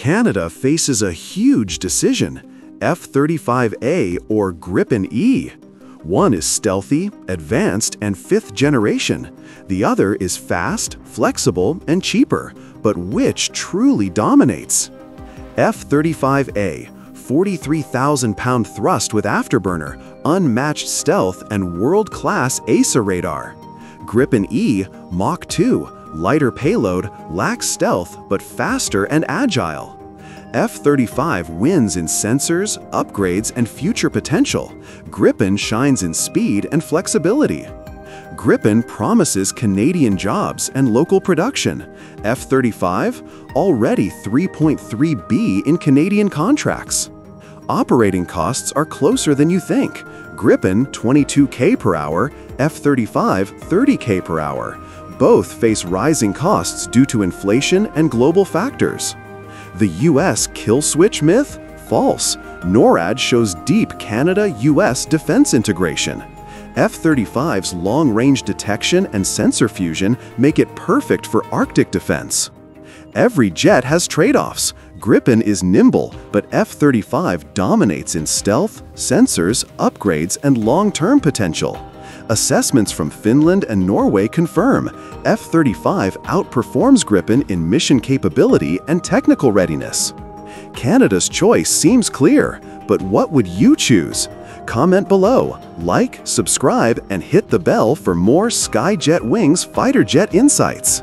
Canada faces a huge decision, F-35A or Gripen E. One is stealthy, advanced, and fifth generation. The other is fast, flexible, and cheaper. But which truly dominates? F-35A, 43,000-pound thrust with afterburner, unmatched stealth, and world-class AESA radar. Gripen E, Mach 2, lighter payload, lacks stealth, but faster and agile. F-35 wins in sensors, upgrades, and future potential. Gripen shines in speed and flexibility. Gripen promises Canadian jobs and local production. F-35 already 3.3 B in Canadian contracts. Operating costs are closer than you think. Gripen 22K per hour, F-35 30K per hour. Both face rising costs due to inflation and global factors. The US kill switch myth? False. NORAD shows deep Canada-US defense integration. F-35's long-range detection and sensor fusion make it perfect for Arctic defense. Every jet has trade-offs. Gripen is nimble, but F-35 dominates in stealth, sensors, upgrades, and long-term potential. Assessments from Finland and Norway confirm F-35 outperforms Gripen in mission capability and technical readiness. Canada's choice seems clear, but what would you choose? Comment below, like, subscribe, and hit the bell for more Skyjet Wings fighter jet insights.